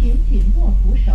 请紧。握扶手。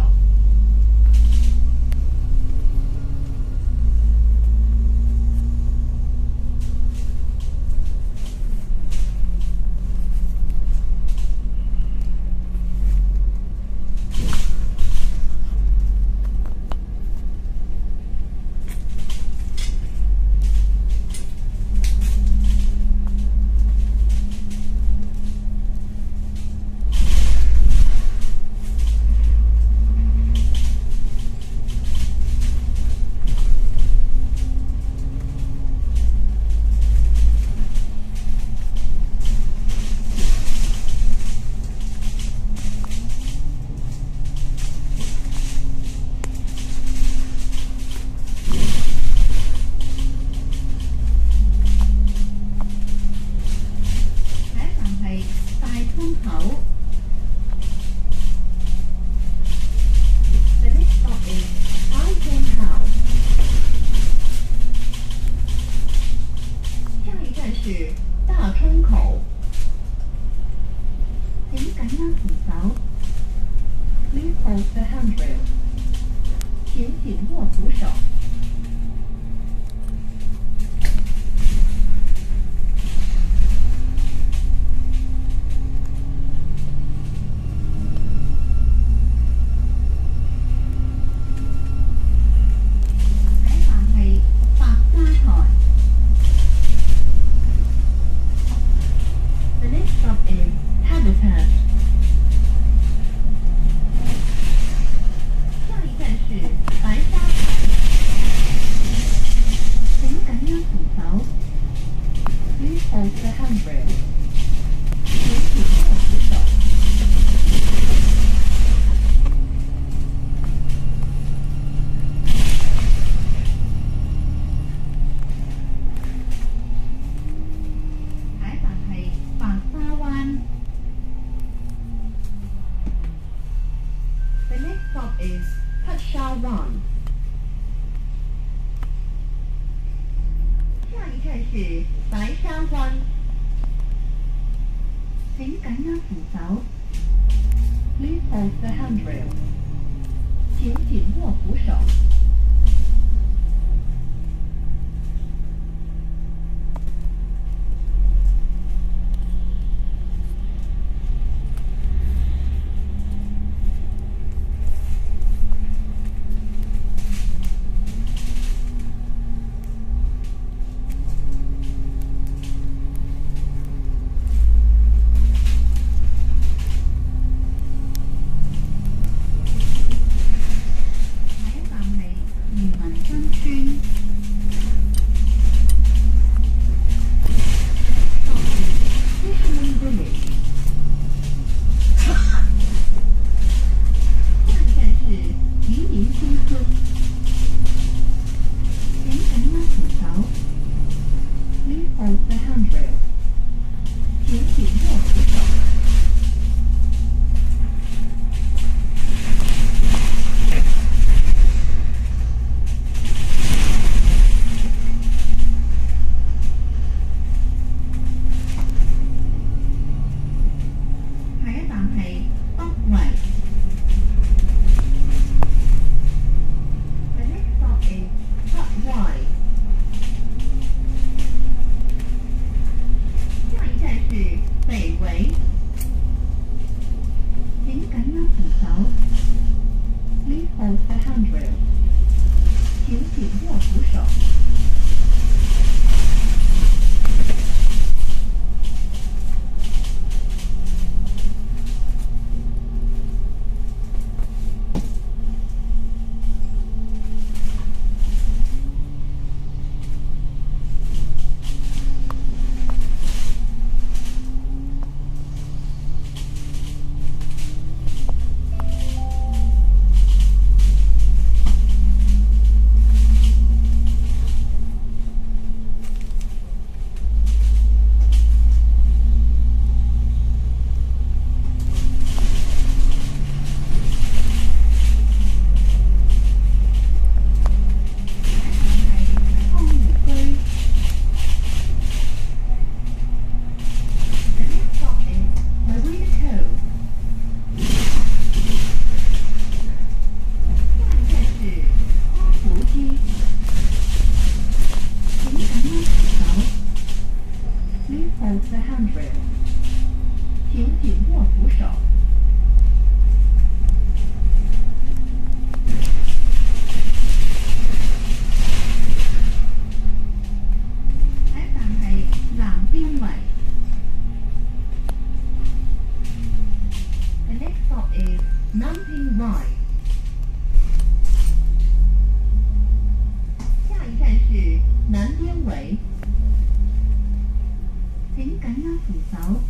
请紧握扶手。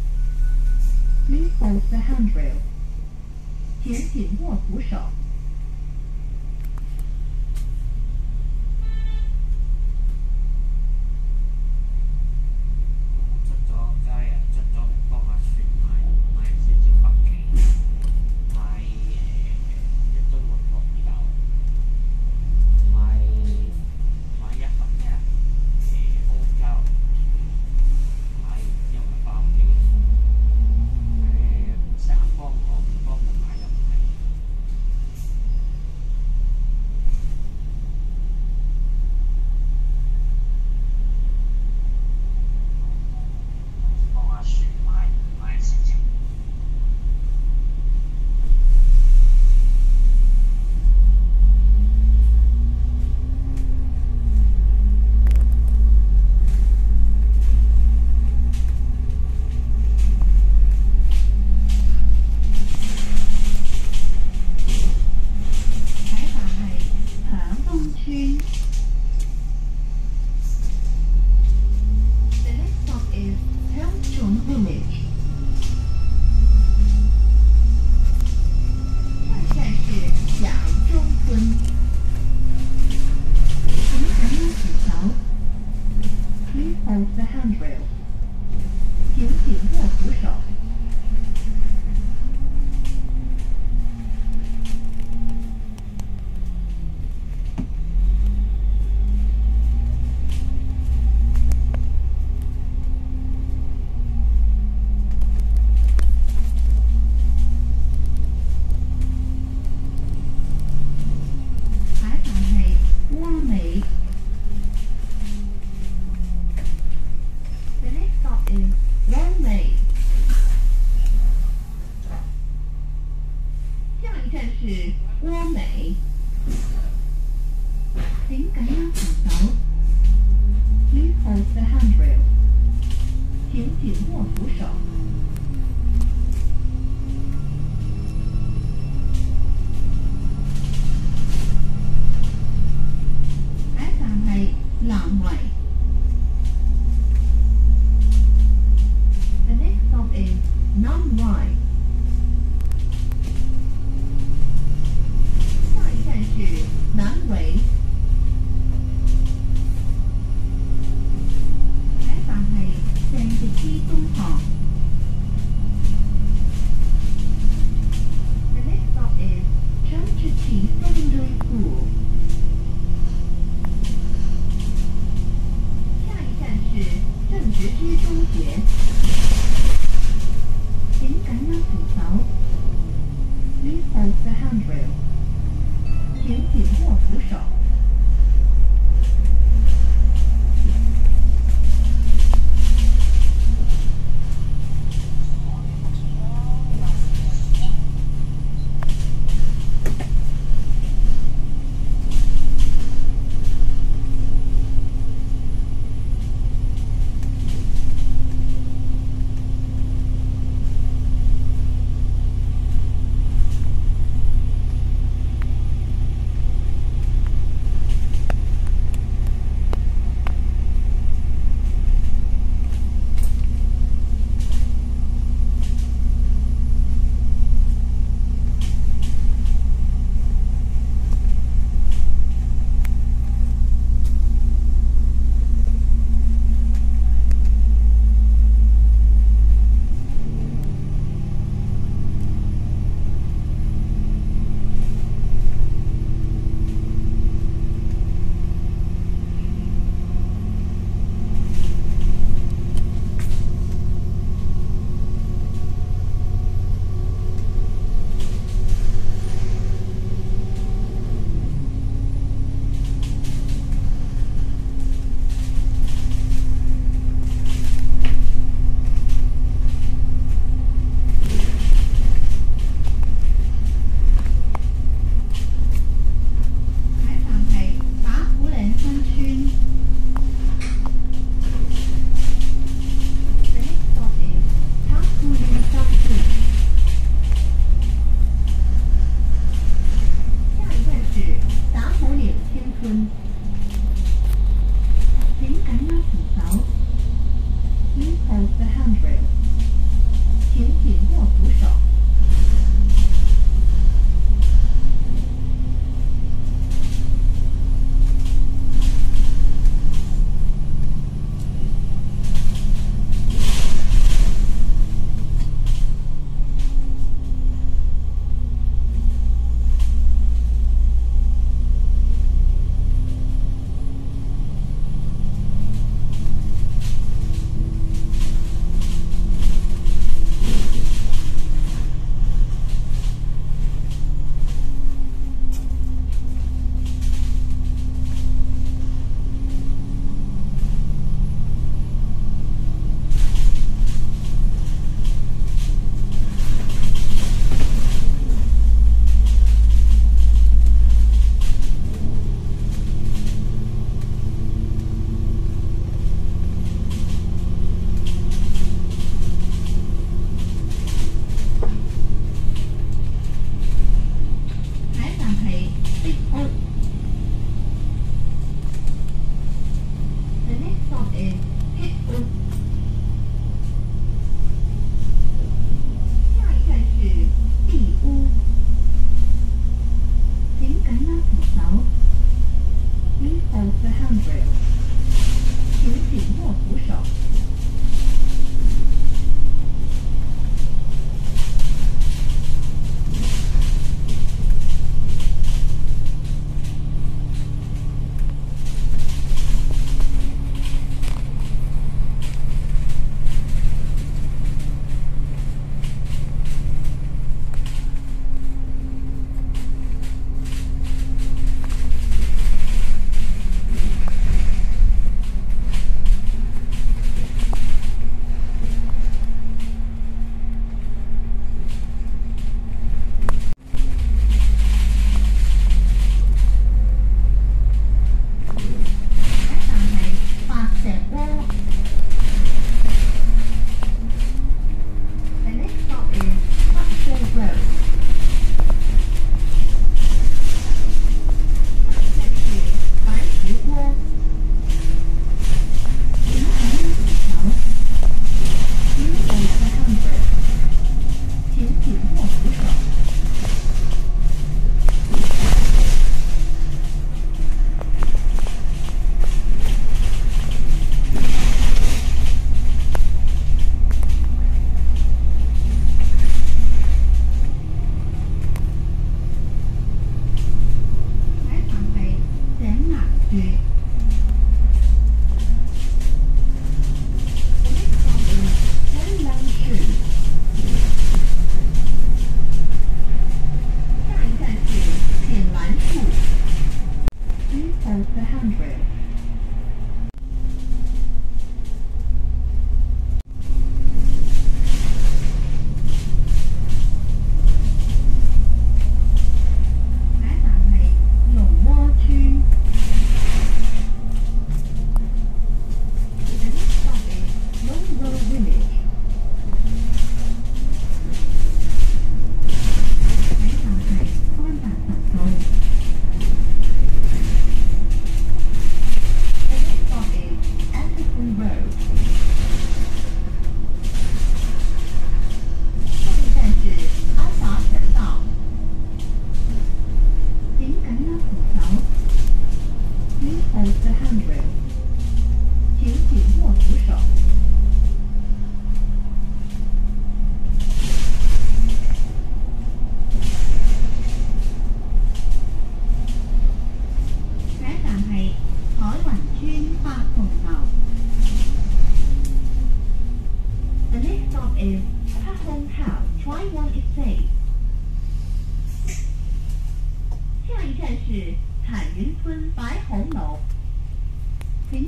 Please hold the handrail。请紧握扶手。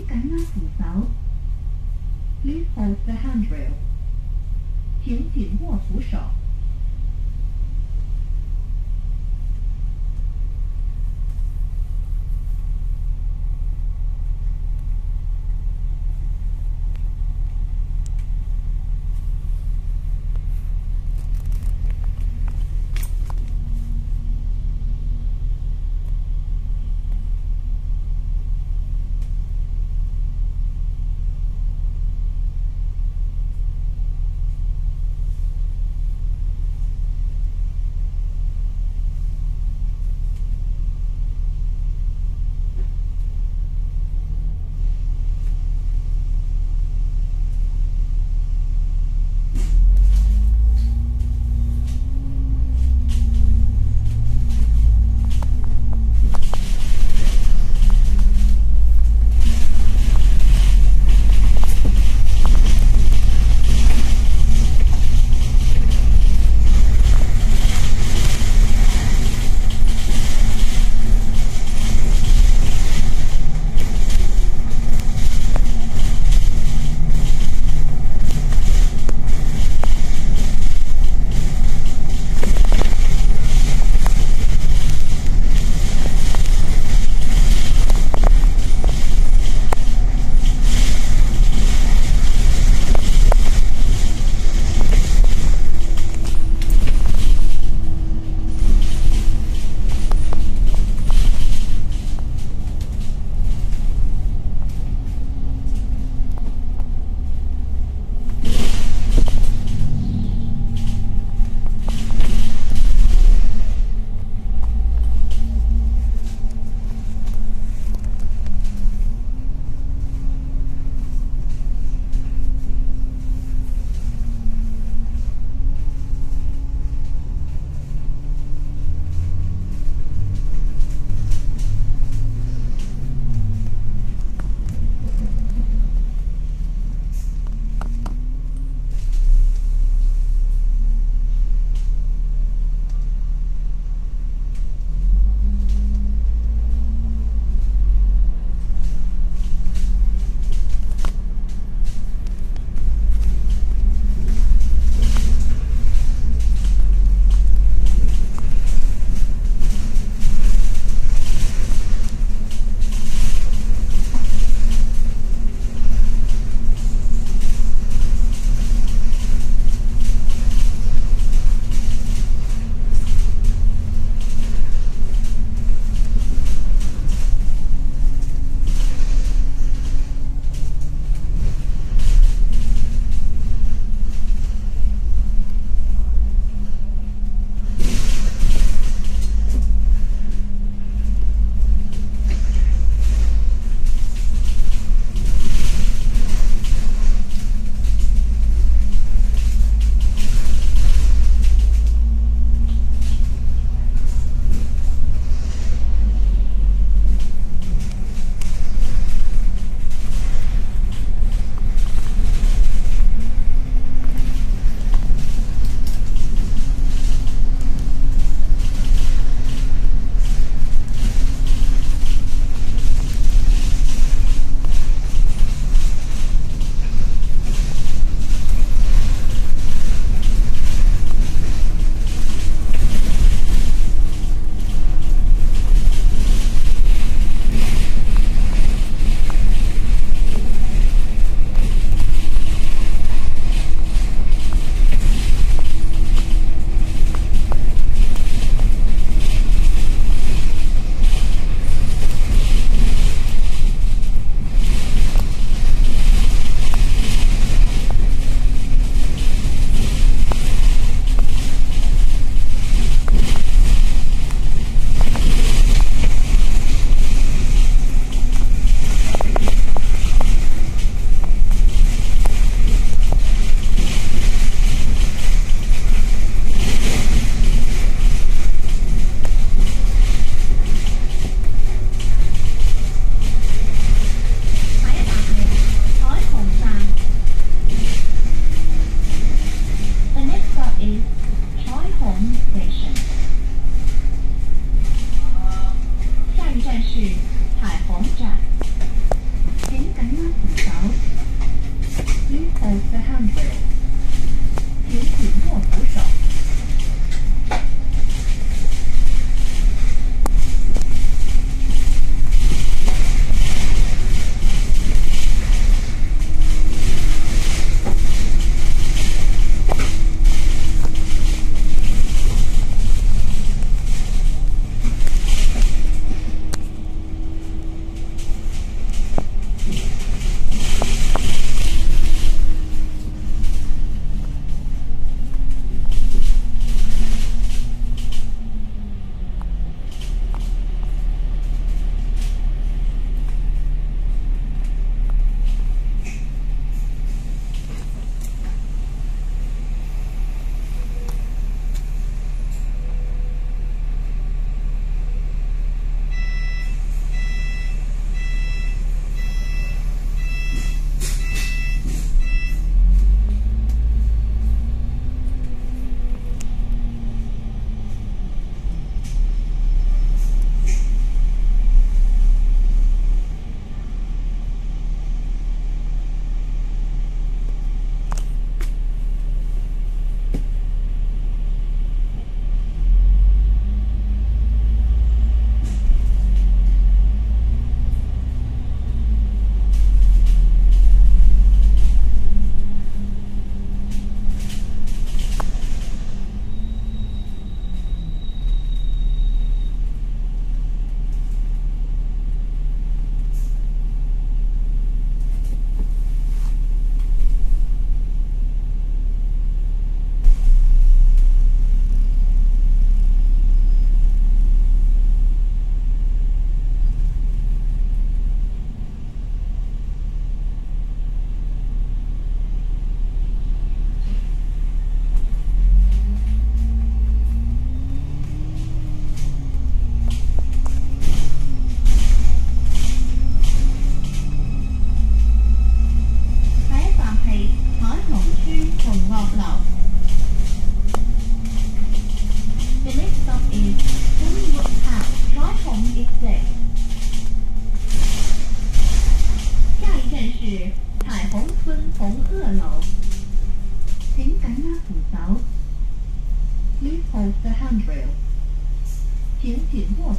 紧握扶手，lift up the handrail，紧紧握扶手。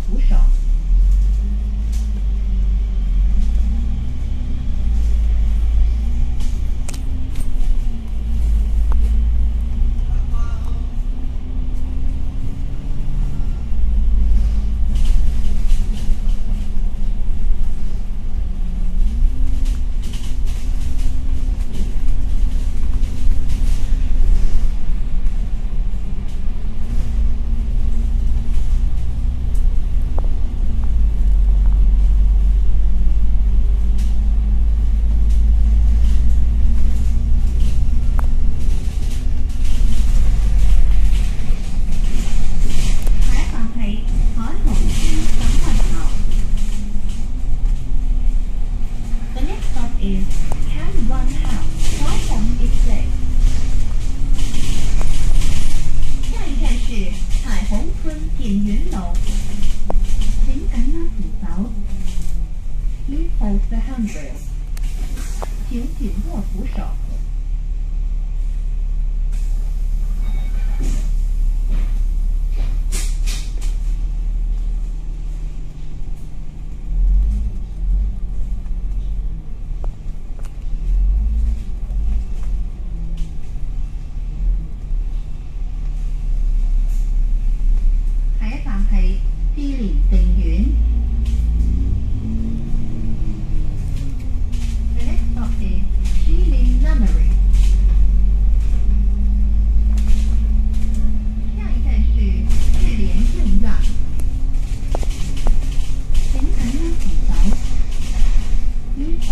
扶手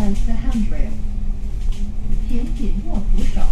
and the handrail 前紧握扶手。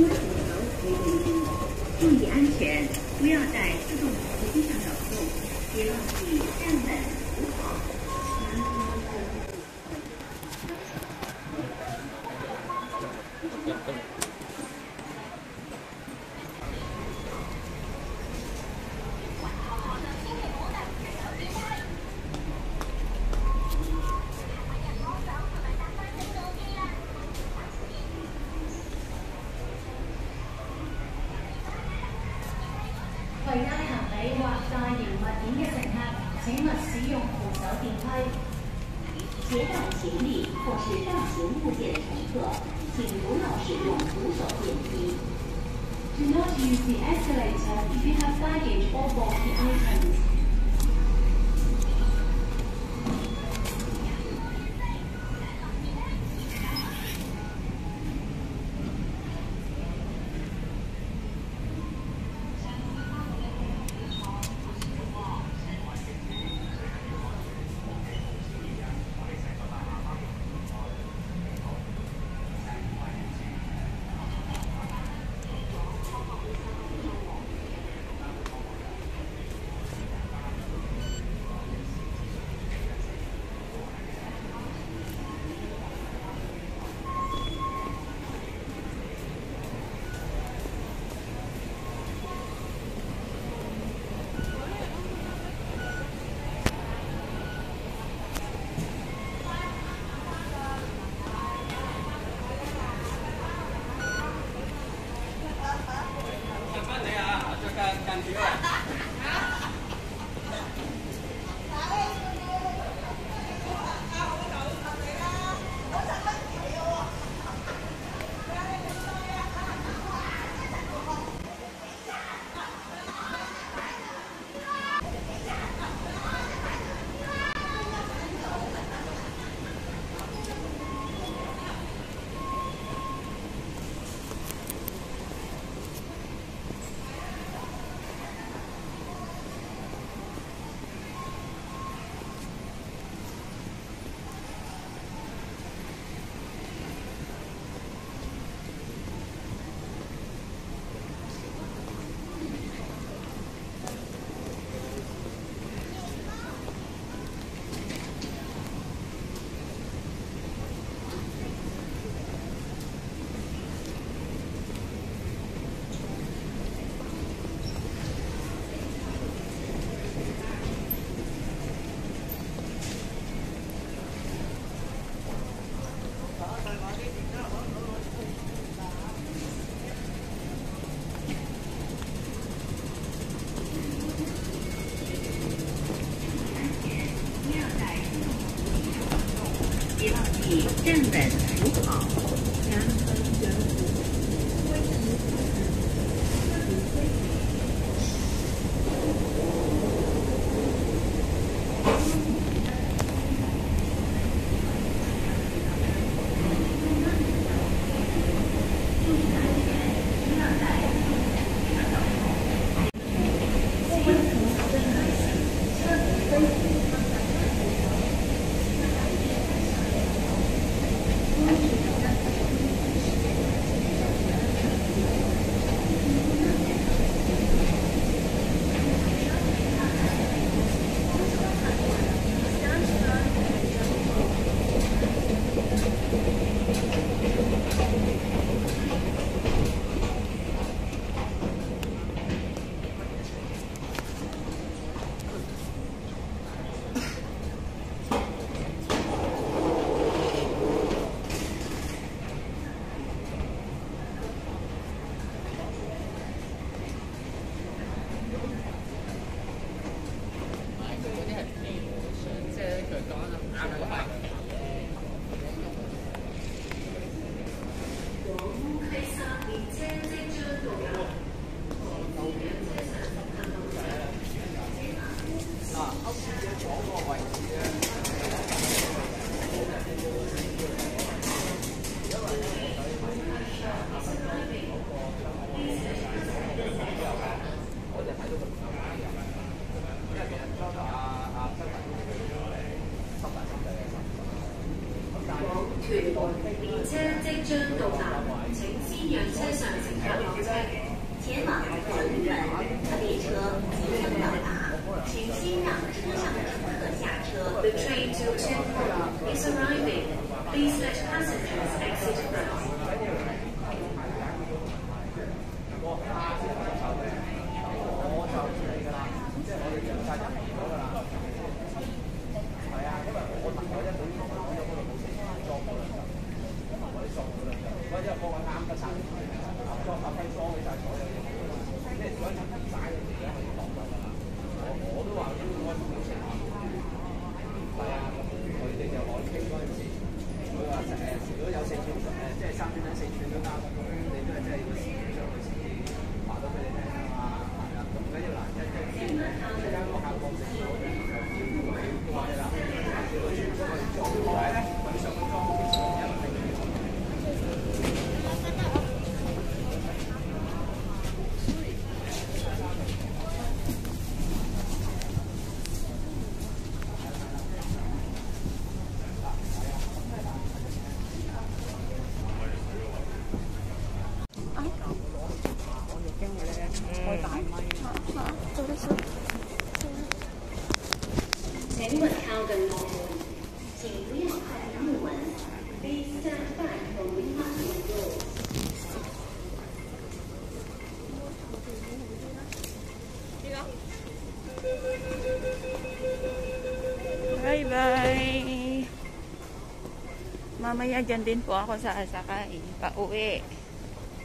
Mamaya dyan din po ako sa sasakay. Pauwi.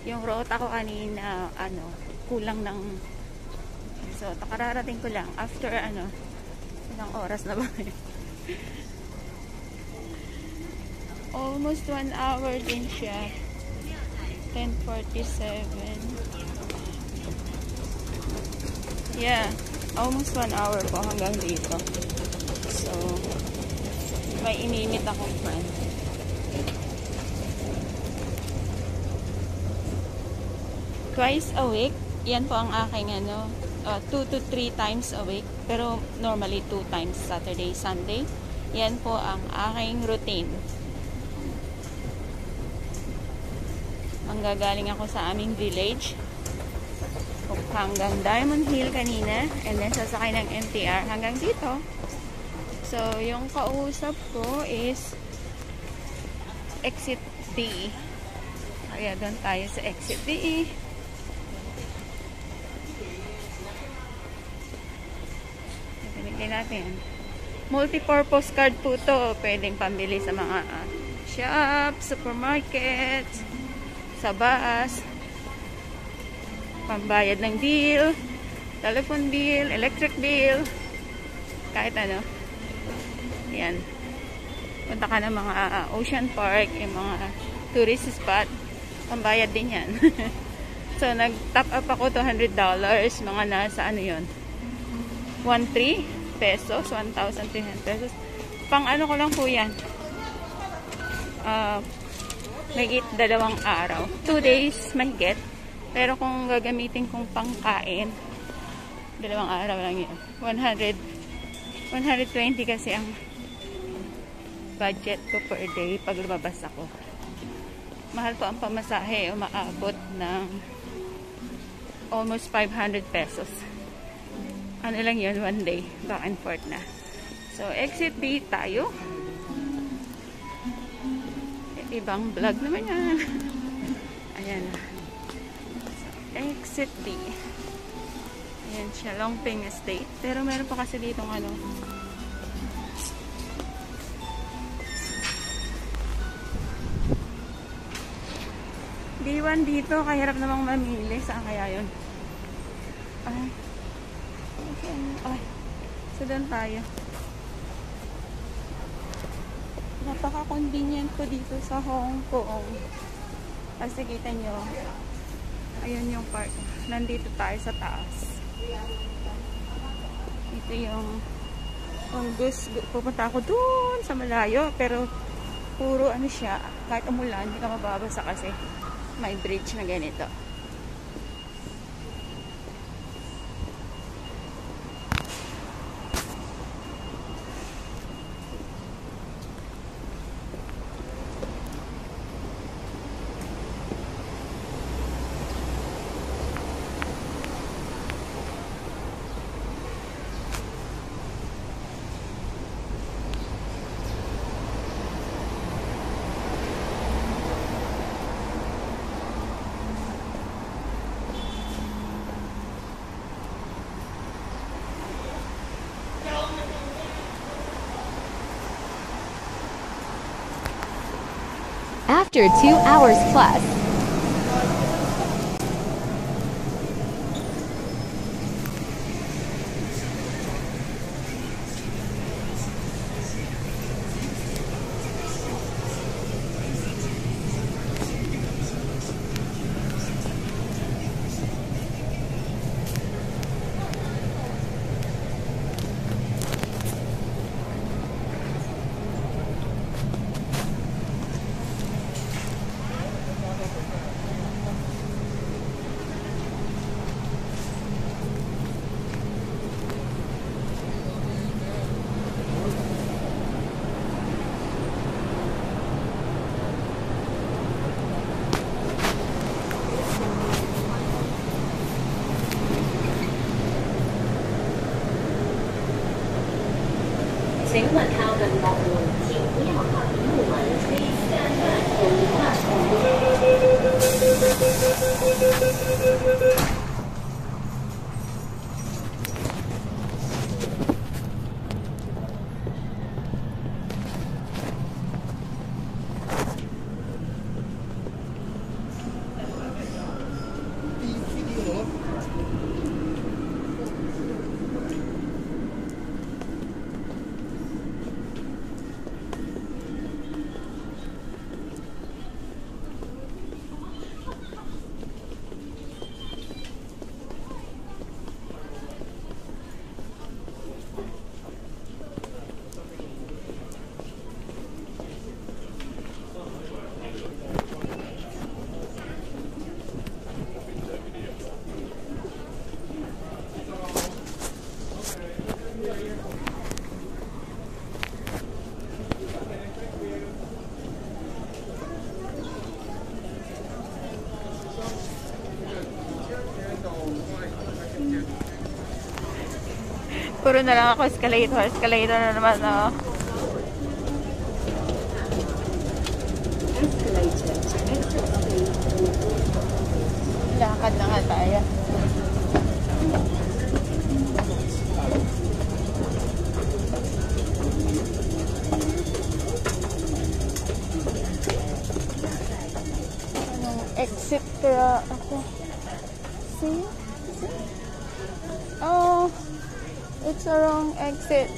Yung rota ko kanina, ano, kulang ng... So, takararating ko lang. After, ano, ilang oras na ba? Almost one hour din siya. 10.47. Yeah. Almost one hour po hanggang dito. So, may ininit akong friend. Twice a week, yan po ang aking ano, uh, two to three times a week. Pero normally two times, Saturday, Sunday. Yan po ang aking routine. Ang gagaling ako sa aming village. Hanggang Diamond Hill kanina. And then sasakay ng MTR hanggang dito. So, yung kausap ko is exit D. Kaya doon tayo sa exit D. Natin. Multi-purpose card po to. Pwedeng pambili sa mga uh, shop, supermarket, sa bus, pambayad ng bill, telephone bill, electric bill, kahit ano. Yan. Punta ka ng mga uh, ocean park, yung mga tourist spot, pambayad din yan. so, nag-top up ako $200, mga nasa ano yon 1,300 pesos, 1,300 pesos. Pang ano ko lang po yan. Uh, may dalawang araw. Two days mahigit. Pero kung gagamitin kong pangkain, dalawang araw lang yun. 100, 120 kasi ang budget ko per day pag lumabas ako. Mahal po ang pamasahe. Umaabot ng almost 500 pesos. Ano lang yun, one day. Back and forth na. So, exit B tayo. Ibang vlog naman yan. Ayan. So, exit B. Ayan siya, Longping Estate. Pero meron pa kasi dito ano, B1 dito, kahirap namang mamili. Saan kaya yun? Ay. Ay. So, doon tayo. Napaka-convenient po dito sa Hong Kong. Kasi kita nyo, ayun yung park. Nandito tayo sa taas. Ito yung kung gusto, pupunta ako doon sa malayo. Pero, puro ano siya, kahit umulan, hindi ka mababasa kasi may bridge na ganito. After two hours plus, Puro na lang ako escalator. Escalator na naman, oh. Lakad na nga tayo. Anong exit kaya ako? See? See? Oh, it's a wrong exit.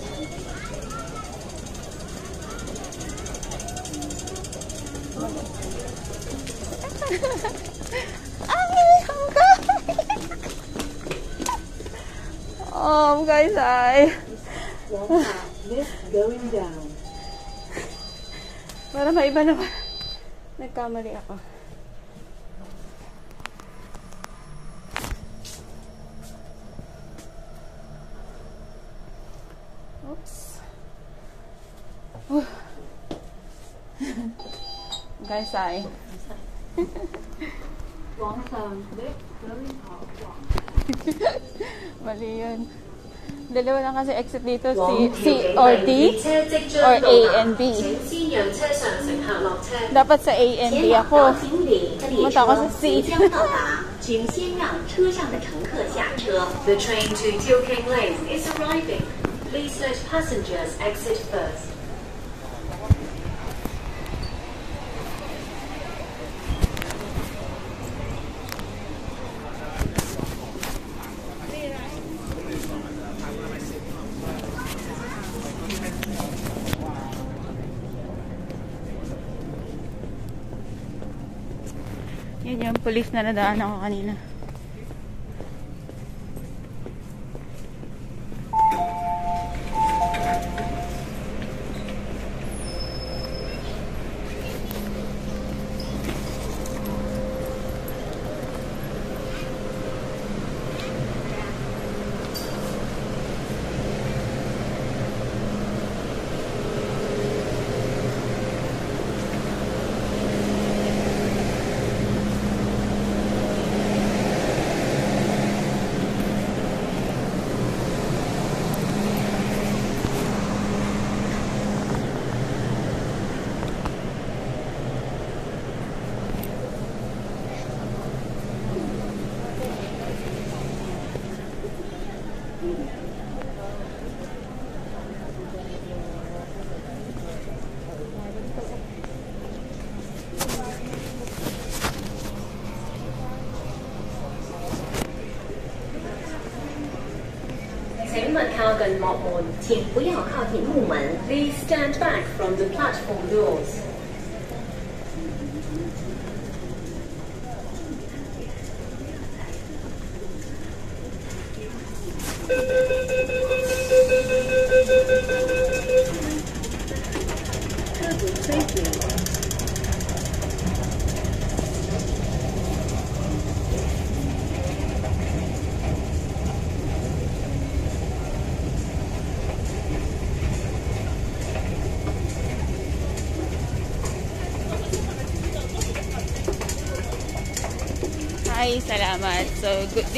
Ay, oh, guys, ay. going down. Para maiba naman. Nagkamali ako. Guys, ay. Mali yun. Dalawa lang kasi exit dito, C, C or D, or A and B. 先让车上乘客落车。 Dapat sa A and B 前往 ako. 高经理的列 Punta ako 车 sa C. 即将到达，请先让车上的乘客下车。The train to Tokyo Lane is arriving. Please let passengers exit first. Police na nadaan ako kanina. Western Lot One，请不要靠近木门。Please stand back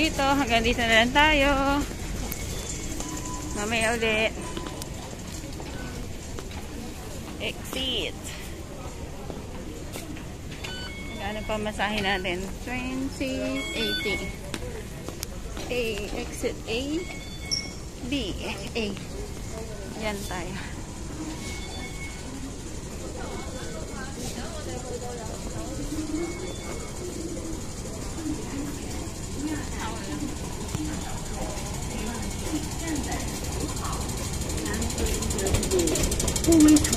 Dito. Hanggang dito na lang tayo. Mamaya ulit. Exit. Magkano pa masahe natin? 20, 80. A, exit A. B, A. Yan tayo. 那在身体的，这个部门头，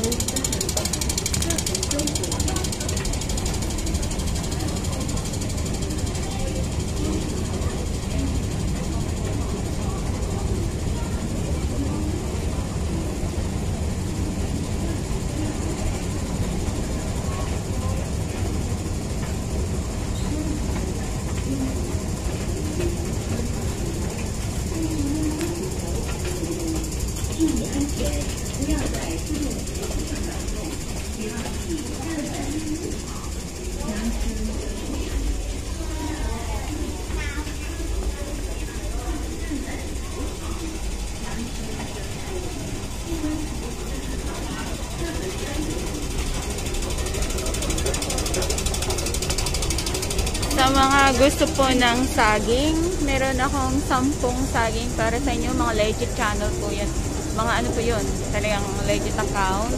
gusto po ng saging, meron akong sampung saging para sa inyo. Mga legit channel po yan. Mga ano po yun, talagang legit account.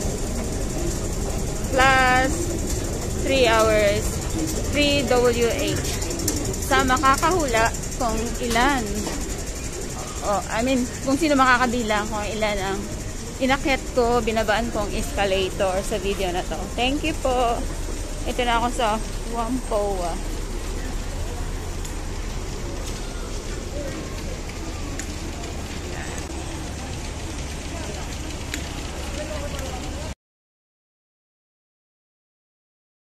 Plus, 3 hours, free WH. Sa makakahula kung ilan. Oh, I mean, kung sino makakabilang kung ilan ang inakyat ko, binabaan kong escalator sa video na to. Thank you po. Ito na ako sa Wampoa.